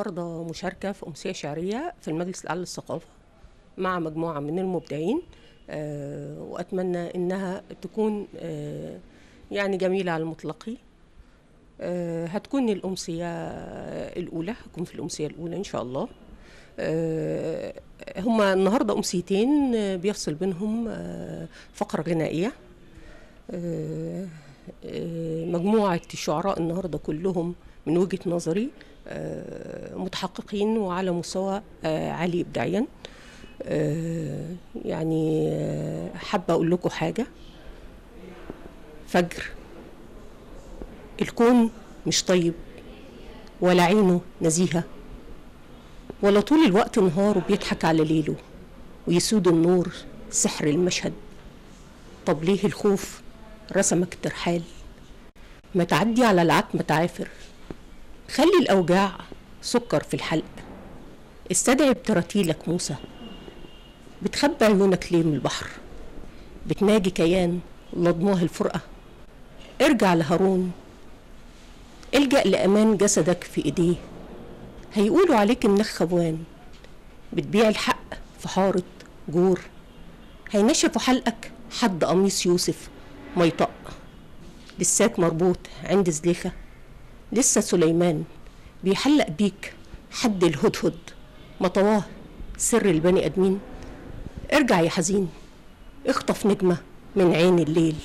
النهارده مشاركة في أمسية شعرية في المجلس الأعلى للثقافة مع مجموعة من المبدعين آه، وأتمنى إنها تكون آه، يعني جميلة على المطلق. آه، هتكون الأمسية الأولى هكون في الأمسية الأولى إن شاء الله. هما النهارده أمسيتين بيفصل بينهم فقرة غنائية. مجموعة الشعراء النهارده كلهم من وجهة نظري متحققين وعلى مستوى آه، عالي إبداعيا. آه، يعني آه، حابة أقول لكم حاجة. فجر. الكون مش طيب ولا عينه نزيهة ولا طول الوقت نهاره بيضحك على ليله ويسود النور سحر المشهد. طب ليه الخوف؟ رسمك ترحال. ما تعدي على العتمة تعافر. خلي الأوجاع سكر في الحلق. استدعي بتراتيلك موسى. بتخبي عيونك ليه من البحر. بتناجي كيان لضماه الفرقة. ارجع لهارون. الجأ لأمان جسدك في إيديه. هيقولوا عليك إنك خوان. بتبيع الحق في حارة جور. هينشفوا حلقك حد قميص يوسف ما يطق لساك مربوط عند زليخة. لسه سليمان بيحلق بيك حد الهدهد. مطواه سر البني أدمين. ارجع يا حزين اخطف نجمة من عين الليل.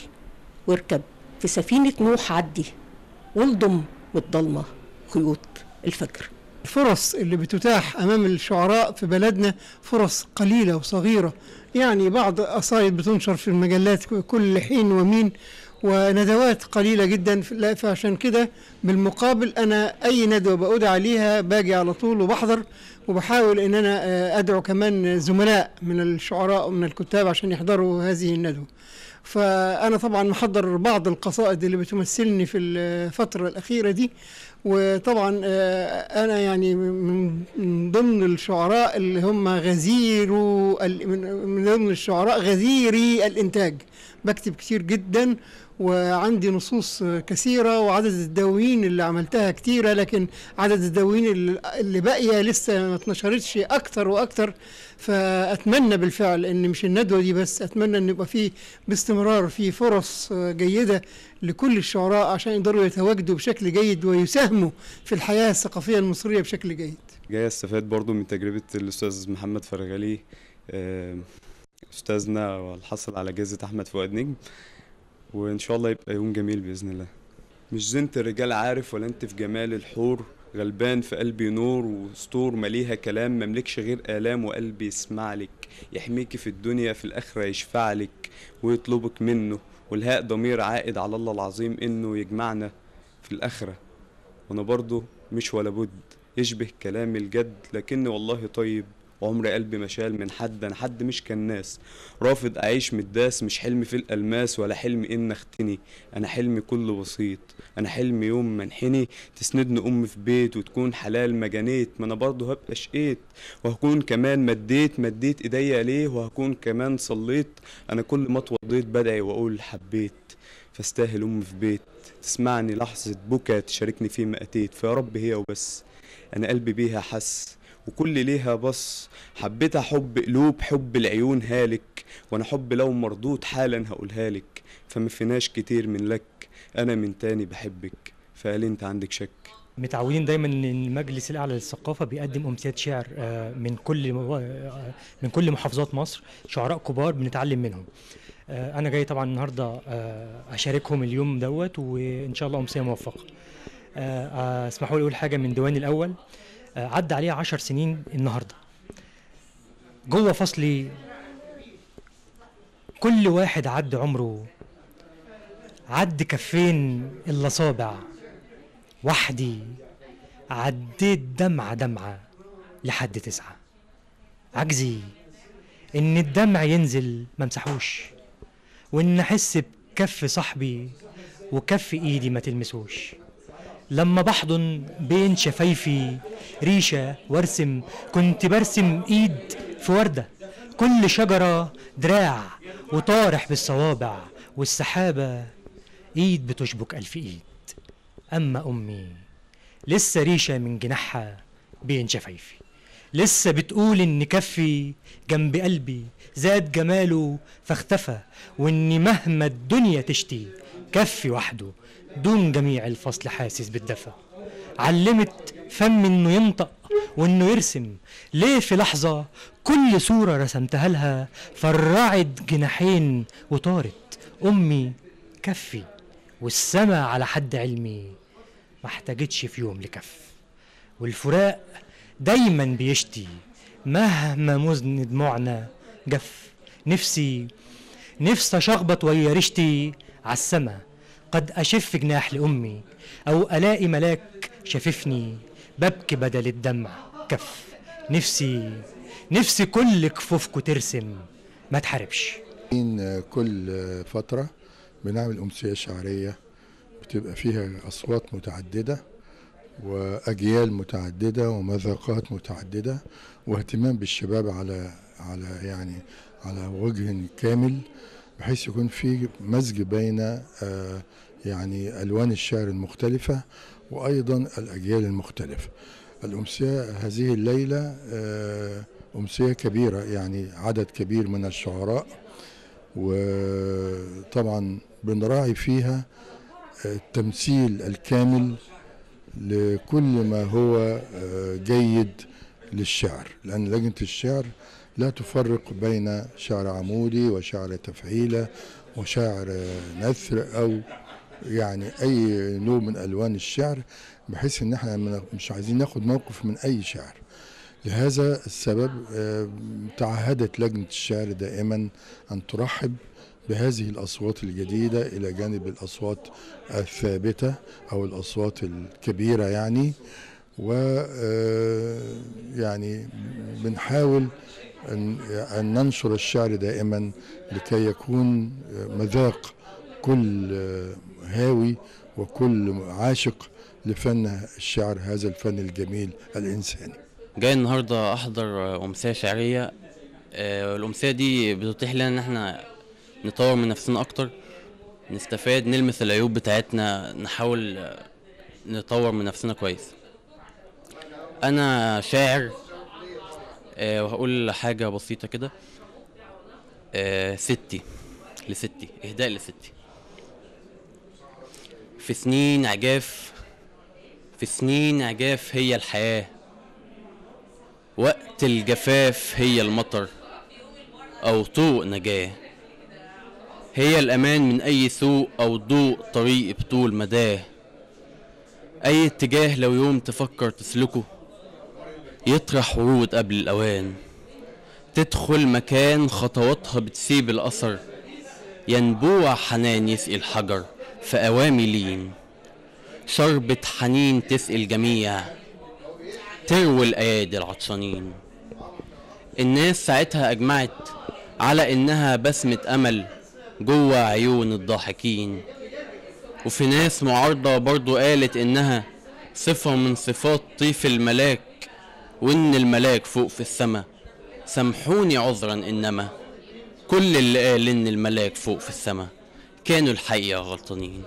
واركب في سفينة نوح عدي والضم بالضلمة خيوط الفجر. الفرص اللي بتتاح أمام الشعراء في بلدنا فرص قليلة وصغيرة. يعني بعض قصايد بتنشر في المجلات كل حين ومين. وندوات قليلة جدا فعشان كده بالمقابل أنا أي ندوة بقود عليها باجي على طول وبحضر وبحاول إن أنا آه، أدعو كمان زملاء من الشعراء ومن الكتاب عشان يحضروا هذه الندوة. فأنا طبعا محضر بعض القصائد اللي بتمثلني في الفترة الأخيرة دي وطبعا آه، أنا يعني من من ضمن الشعراء اللي هم غزيروا من من ضمن الشعراء غزيري الإنتاج. بكتب كتير جدا وعندي نصوص آه، كثيرة وعدد الدواوين اللي عملتها كتيرة لكن عدد الدواوين اللي- باقية لسه ما اتنشرتش أكتر وأكتر. فأتمنى بالفعل إن مش الندوة دي بس أتمنى إن يبقى في باستمرار في فرص آه، جيدة لكل الشعراء عشان يقدروا يتواجدوا بشكل جيد ويساهموا في الحياة الثقافية المصرية بشكل جيد. جاي أستفاد برضو من تجربة الأستاذ محمد فرغلي أستاذنا والحصل على جائزة أحمد فؤاد نجم وإن شاء الله يبقى يوم جميل بإذن الله. مش زنت الرجال عارف ولا أنت في جمال الحور غلبان في قلبي نور وسطور مليها كلام مملكش غير آلام وقلبي يسمع لك يحميكي في الدنيا في الآخرة يشفع لك ويطلبك منه والهاء ضمير عائد على الله العظيم إنه يجمعنا في الآخرة. وأنا برضو مش ولا بد يشبه كلامي الجد لكني والله طيب وعمر قلبي ما شال من حد أنا حد مش كالناس رافض أعيش متداس مش حلمي في الألماس ولا حلمي إن أختني. أنا حلمي كله بسيط أنا حلمي يوم ما انحني. تسندني ام في بيت وتكون حلال ما جنيت ما أنا برضه هبقى شقيت. وهكون كمان مديت مديت إيديا ليه؟ وهكون كمان صليت. أنا كل ما اتوضيت بدعي وأقول حبيت. فاستاهل ام في بيت. تسمعني لحظة بكا تشاركني في ما أتيت. فيا رب هي وبس. أنا قلبي بيها حس. وكل ليها بص. حبيتها حب قلوب حب العيون هالك وأنا حب لو مردود حالا هقولها لك. فما فيناش كتير من لك أنا من تاني بحبك. فقال أنت عندك شك. متعودين دايما إن المجلس الأعلى للثقافة بيقدم امسيات شعر آه، من كل آه، من كل محافظات مصر شعراء كبار بنتعلم منهم. آه، أنا جاي طبعا النهارده أشاركهم اليوم دوت وإن شاء الله امسيه موفقة. اسمحوا لي أقول حاجة من ديواني الأول. عدى عليه عشر سنين النهارده. جوه فصلي كل واحد عد عمره. عد كفين الاصابع وحدي عديت دمعة دمعة لحد تسعة. عجزي إن الدمع ينزل ممسحوش وإن أحس بكف صاحبي وكف إيدي ما تلمسوش. لما بحضن بين شفايفي ريشة وارسم كنت برسم إيد في وردة. كل شجرة دراع وطارح بالصوابع والسحابة إيد بتشبك ألف إيد. أما أمي لسه ريشة من جناحها بين شفايفي لسه بتقول إن كفي جنب قلبي زاد جماله فاختفى واني مهما الدنيا تشتي كفي وحده دون جميع الفصل حاسس بالدفى. علمت فم إنه ينطق وإنه يرسم. ليه في لحظة كل صورة رسمتها لها فرعت جناحين وطارت. أمي كفي والسما على حد علمي ما احتاجتش في يوم لكف. والفراق دايما بيشتي مهما مزن دموعنا جف. نفسي نفسي أشخبط ويا ريشتي عالسما قد أشف جناح لأمي أو ألاقي ملاك شاففني. ببكي بدل الدمع كف. نفسي نفسي كل كفوفكو ترسم. ما تحاربش. كل فترة بنعمل أمسية شعرية بتبقى فيها أصوات متعددة وأجيال متعددة ومذاقات متعددة واهتمام بالشباب على على يعني على وجه كامل. بحيث يكون في مزج بين آه، يعني ألوان الشعر المختلفة وأيضا الأجيال المختلفة. الأمسية هذه الليلة آه، أمسية كبيرة يعني عدد كبير من الشعراء. وطبعا بنراعي فيها التمثيل الكامل لكل ما هو آه، جيد للشعر. لأن لجنة الشعر لا تفرق بين شعر عمودي وشعر تفعيلة وشعر نثر أو يعني أي نوع من ألوان الشعر بحيث إن إحنا مش عايزين ناخد موقف من أي شعر. لهذا السبب تعهدت لجنة الشعر دائما أن ترحب بهذه الأصوات الجديدة إلى جانب الأصوات الثابتة أو الأصوات الكبيرة يعني. و يعني بنحاول أن ننشر الشعر دائما لكي يكون مذاق كل هاوي وكل عاشق لفن الشعر هذا الفن الجميل الإنساني. جاي النهارده أحضر أمسية شعرية. آه، الأمسية دي بتتيح لنا إن إحنا نطور من نفسنا أكتر نستفاد نلمس العيوب بتاعتنا نحاول نطور من نفسنا كويس. أنا شاعر آه، وهقول حاجة بسيطة كده. آه، ستي. لستي. اهداء لستي. في سنين عجاف في سنين عجاف هي الحياة. وقت الجفاف هي المطر. أو طوق نجاة. هي الأمان من أي سوء أو ضوء طريق بطول مداه. أي اتجاه لو يوم تفكر تسلكه. يطرح ورود قبل الأوان. تدخل مكان خطواتها بتسيب الأثر. ينبوع حنان يسقي الحجر في أوامي لين. شربة حنين تسقي الجميع. تروي الأيادي العطشانين. الناس ساعتها أجمعت على إنها بسمة أمل جوه عيون الضاحكين. وفي ناس معارضة برضو قالت إنها صفة من صفات طيف الملاك. وإن الملاك فوق في السما سامحوني عذرا إنما كل اللي قال إن الملاك فوق في السما كانوا الحقيقة غلطانين.